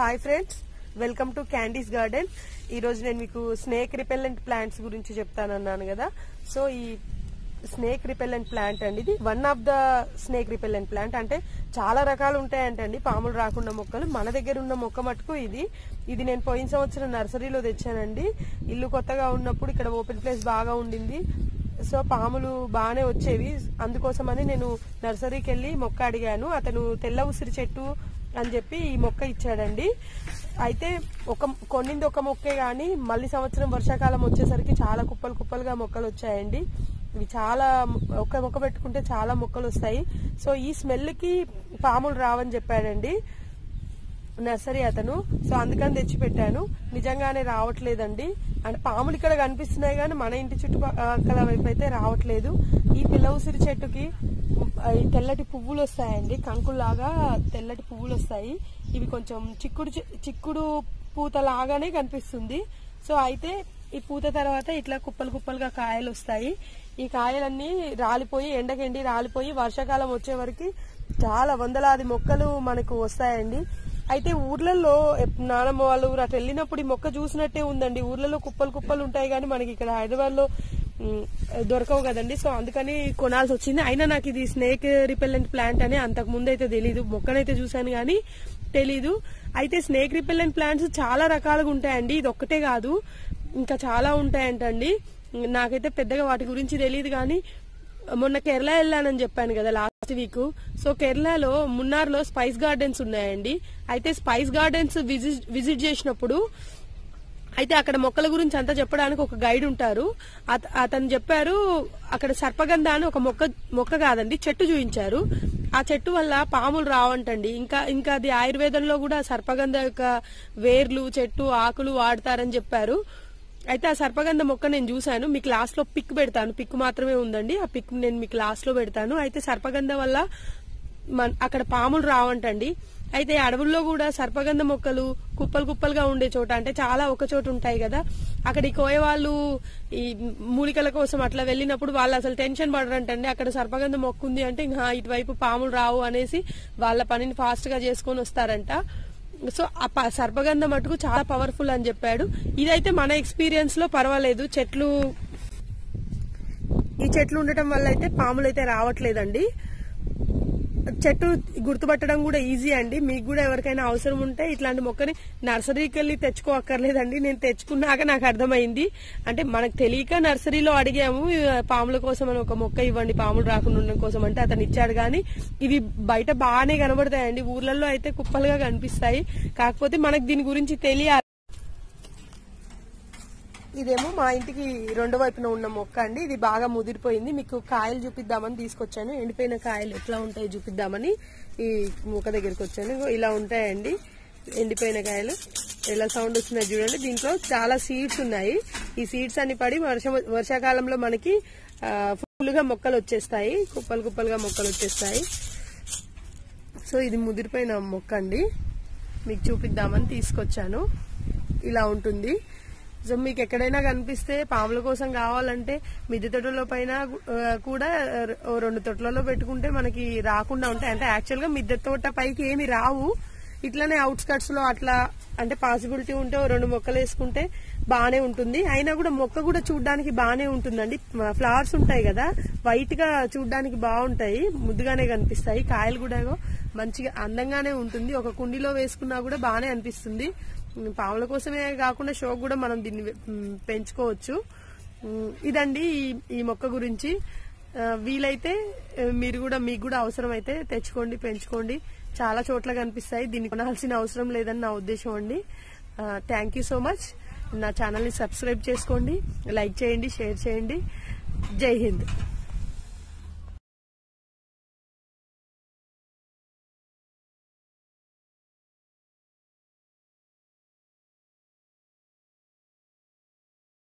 Hi friends welcome to Candy's garden ఈ రోజు నేను మీకు స్నేక్ రిపెల్లెంట్ ప్లాంట్స్ గురించి చెప్తానన్నాను కదా. సో ఈ స్నేక్ రిపెల్లెంట్ ప్లాంట్ అండి ఇది one of the snake repellent plant అంటే చాలా రకాలు ఉంటాయంటండి. పాములు రాకుండా మొక్కలు. మన దగ్గర ఉన్న మొక్క మటుకు ఇది. ఇది నేను పోయిన సంవత్సరం నర్సరీలో తెచ్చానండి. ఇల్లు కొత్తగా ఉన్నప్పుడు ఇక్కడ ఓపెన్ ప్లేస్ బాగా ఉండింది. సో పాములు బాగానే వచ్చేవి. అందుకోసమని నేను నర్సరీకి వెళ్ళి మొక్క అడిగాను. అతను తెల్ల ఉసిరి చెట్టు అని చెప్పి ఈ మొక్క ఇచ్చాడండి. అయితే ఒక కొన్నింది ఒక మొక్కే కానీ మళ్ళీ సంవత్సరం వర్షాకాలం వచ్చేసరికి చాలా కుప్పలు కుప్పలుగా మొక్కలు వచ్చాయండి. ఇవి చాలా ఒక మొక్క పెట్టుకుంటే చాలా మొక్కలు వస్తాయి. సో ఈ స్మెల్కి పాములు రావని చెప్పాడండి నర్సరీ అతను. సో అందుకని తెచ్చి పెట్టాను. నిజంగానే రావట్లేదండి. అంటే పాములు ఇక్కడ కనిపిస్తున్నాయి కానీ మన ఇంటి చుట్టుపక్కల వైపు అయితే రావట్లేదు. ఈ పిల్ల ఉసిరి చెట్టుకి తెల్లటి పువ్వులు వస్తాయండి. కంకుల్లాగా తెల్లటి పువ్వులు వస్తాయి. ఇవి కొంచెం చిక్కుడు చిక్కుడు పూత లాగానే కనిపిస్తుంది. సో అయితే ఈ పూత తర్వాత ఇట్లా కుప్పలు కుప్పలుగా కాయలు వస్తాయి. ఈ కాయలన్నీ రాలిపోయి ఎండకెండి రాలిపోయి వర్షాకాలం వచ్చే వరకు చాలా వందలాది మొక్కలు మనకు వస్తాయండి. అయితే ఊర్లలో నానమ్మ వాళ్ళ ఊరు అటు వెళ్ళినప్పుడు ఈ మొక్క చూసినట్టే ఉందండి. ఊర్లలో కుప్పలు కుప్పలు ఉంటాయి కానీ మనకి ఇక్కడ హైదరాబాద్లో దొరకవు కదండి. సో అందుకని కొనాల్సి వచ్చింది. అయినా నాకు ఇది స్నేక్ రిపెల్లెంట్ ప్లాంట్ అని అంతకు ముందు అయితే తెలీదు. మొక్కనైతే చూశాను కానీ తెలీదు. అయితే స్నేక్ రిపెల్లెంట్ ప్లాంట్స్ చాలా రకాలుగా ఉంటాయండి. ఇది ఒక్కటే కాదు ఇంకా చాలా ఉంటాయంటండి. నాకైతే పెద్దగా వాటి గురించి తెలియదు కానీ మొన్న కేరళ వెళ్ళానని చెప్పాను కదా లాస్ట్ వీక్. సో కేరళలో మున్నార్లో స్పైస్ గార్డెన్స్ ఉన్నాయండి. అయితే స్పైస్ గార్డెన్స్ విజిట్ విజిట్ చేసినప్పుడు అయితే అక్కడ మొక్కల గురించి అంతా చెప్పడానికి ఒక గైడ్ ఉంటారు. అత- అతను చెప్పారు అక్కడ సర్పగంధ అని ఒక మొక్క మొక్క కాదండి చెట్టు చూపించారు ఆ చెట్టు వల్ల పాములు రావంటండి. ఇంకా ఇంకా అది ఆయుర్వేదంలో కూడా సర్పగంధ యొక్క వేర్లు చెట్టు ఆకులు వాడతారని చెప్పారు. అయితే ఆ సర్పగంధ మొక్క నేను చూశాను. మీకు లాస్ట్లో పిక్ పెడతాను. పిక్ మాత్రమే ఉందండి. ఆ పిక్ నేను మీకు లాస్ట్లో పెడతాను. అయితే సర్పగంధ వల్ల అక్కడ పాములు రావంటండి. అయితే అడవుల్లో కూడా సర్పగంధ మొక్కలు కుప్పలు కుప్పలుగా ఉండే చోట అంటే చాలా ఒక చోట ఉంటాయి కదా అక్కడ ఈ కోయ వాళ్ళు ఈ మూలికల కోసం అట్లా వెళ్ళినప్పుడు వాళ్ళు అసలు టెన్షన్ పడరంటండి. అక్కడ సర్పగంధ మొక్క ఉంది అంటే ఇంకా ఇటువైపు పాములు రావు అనేసి వాళ్ళ పనిని ఫాస్ట్గా చేసుకొని వస్తారంట. సో ఆ ప- సర్పగంధ మటుకు చాలా పవర్ఫుల్ అని చెప్పాడు. ఇదైతే మన ఎక్స్పీరియన్స్లో పర్వాలేదు. చెట్లు ఈ చెట్లు ఉండటం వల్ల అయితే పాములు అయితే రావట్లేదండి. చెట్టు గుర్తుపట్టడం కూడా ఈజీ అండి. మీకు కూడా ఎవరికైనా అవసరం ఉంటే ఇట్లాంటి మొక్కని నర్సరీకి వెళ్ళి తెచ్చుకోక్కర్లేదండి. నేను తెచ్చుకున్నాక నాకు అర్థమైంది. అంటే మనకు తెలియక నర్సరీలో అడిగాము పాముల కోసం అని ఒక మొక్క ఇవ్వండి పాములు రాకుండా ఉండడం కోసం అంటే అతను ఇచ్చాడు కానీ ఇవి బయట బాగానే కనబడతాయండి. ఊర్లలో అయితే కుప్పలుగా కనిపిస్తాయి. కాకపోతే మనకు దీని గురించి తెలియాలి. ఇదేమో మా ఇంటికి రెండో వైపున ఉన్న మొక్క అండి. ఇది బాగా ముదిరిపోయింది. మీకు కాయలు చూపిద్దామని తీసుకొచ్చాను. ఎండిపోయిన కాయలు ఎట్లా ఉంటాయి చూపిద్దామని ఈ మొక్క దగ్గరికి వచ్చాను. ఇలా ఉంటాయండి. ఎండిపోయిన కాయలు. ఎలా సౌండ్ వస్తున్నాయి చూడండి. దీంట్లో చాలా సీడ్స్ ఉన్నాయి. ఈ సీడ్స్ అన్ని పడి వర్షం వర్షాకాలంలో మనకి ఫుల్గా మొక్కలు వచ్చేస్తాయి. కుప్పలు కుప్పలుగా మొక్కలు వచ్చేస్తాయి. సో ఇది ముదిరిపోయిన మొక్క అండి. మీకు చూపిద్దామని తీసుకొచ్చాను. ఇలా ఉంటుంది. సో మీకు ఎక్కడైనా కనిపిస్తే పాముల కోసం కావాలంటే మిద్దె తొట్టలో పైన కూడా రెండు తొట్లలో పెట్టుకుంటే మనకి రాకుండా ఉంటాయి. అంటే యాక్చువల్గా మిద్దె తోట పైకి ఏమి రావు. ఇట్లానే అవుట్స్కట్స్లో అట్లా అంటే పాసిబిలిటీ ఉంటే రెండు మొక్కలు వేసుకుంటే బాగానే ఉంటుంది. అయినా కూడా మొక్క కూడా చూడడానికి బాగానే ఉంటుందండి. ఫ్లవర్స్ ఉంటాయి కదా వైట్గా చూడడానికి బాగుంటాయి. ముద్దుగానే కనిపిస్తాయి. కాయలు కూడా మంచిగా అందంగానే ఉంటుంది. ఒక కుండీలో వేసుకున్నా కూడా బాగానే అనిపిస్తుంది. పాముల కోసమే కాకుండా షో కూడా మనం దీన్ని పెంచుకోవచ్చు. ఇదండి ఈ- ఈ మొక్క గురించి. వీలైతే మీరు కూడా మీకు కూడా అవసరం అయితే తెచ్చుకోండి పెంచుకోండి. చాలా చోట్ల కనిపిస్తాయి. దీన్ని కొనాల్సిన అవసరం లేదని నా ఉద్దేశం అండి. థ్యాంక్ యూ సో మచ్ నా ఛానల్ని సబ్స్క్రైబ్ చేసుకోండి లైక్ చేయండి షేర్ చేయండి. జై హింద్.